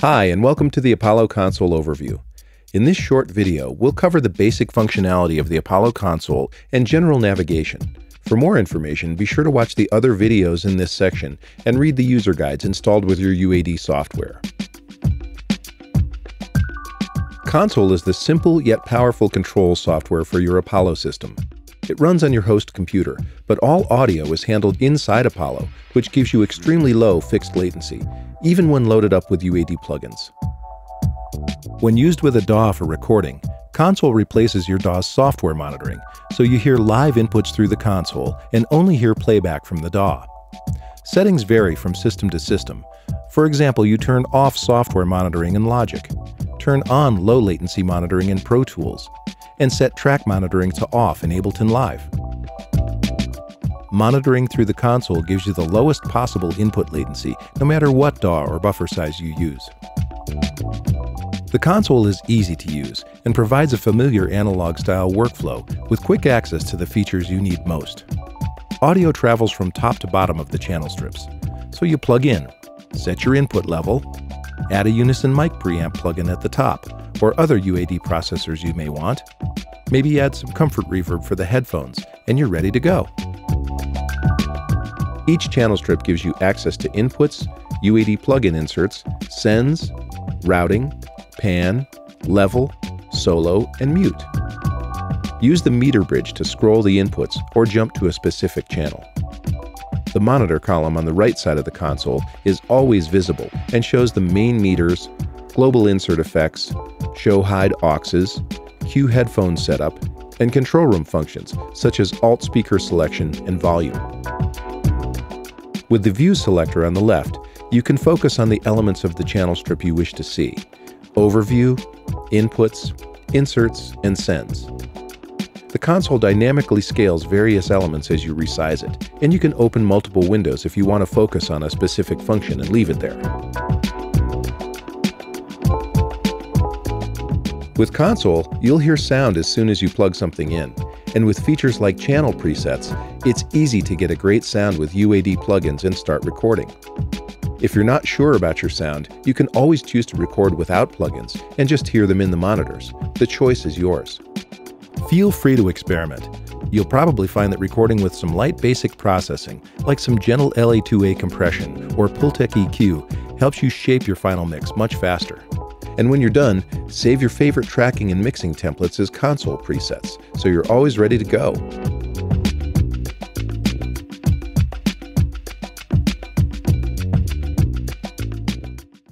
Hi, and welcome to the Apollo Console Overview. In this short video, we'll cover the basic functionality of the Apollo console and general navigation. For more information, be sure to watch the other videos in this section and read the user guides installed with your UAD software. Console is the simple yet powerful control software for your Apollo system. It runs on your host computer, but all audio is handled inside Apollo, which gives you extremely low fixed latency even when loaded up with UAD plugins. When used with a DAW for recording, Console replaces your DAW's software monitoring, so you hear live inputs through the console and only hear playback from the DAW. Settings vary from system to system. For example, you turn off software monitoring in Logic, turn on low latency monitoring in Pro Tools, and set track monitoring to off in Ableton Live. Monitoring through the console gives you the lowest possible input latency, no matter what DAW or buffer size you use. The console is easy to use and provides a familiar analog-style workflow with quick access to the features you need most. Audio travels from top to bottom of the channel strips, so you plug in, set your input level, add a Unison mic preamp plugin at the top, or other UAD processors you may want, maybe add some comfort reverb for the headphones, and you're ready to go. Each channel strip gives you access to inputs, UAD plugin inserts, sends, routing, pan, level, solo, and mute. Use the meter bridge to scroll the inputs or jump to a specific channel. The monitor column on the right side of the console is always visible and shows the main meters, global insert effects, show hide auxes, cue headphone setup, and control room functions such as alt speaker selection and volume. With the View selector on the left, you can focus on the elements of the channel strip you wish to see. Overview, Inputs, Inserts, and Sends. The console dynamically scales various elements as you resize it, and you can open multiple windows if you want to focus on a specific function and leave it there. With Console, you'll hear sound as soon as you plug something in, and with features like channel presets, it's easy to get a great sound with UAD plugins and start recording. If you're not sure about your sound, you can always choose to record without plugins and just hear them in the monitors. The choice is yours. Feel free to experiment. You'll probably find that recording with some light basic processing, like some gentle LA2A compression or Pultec EQ, helps you shape your final mix much faster. And when you're done, save your favorite tracking and mixing templates as console presets, so you're always ready to go.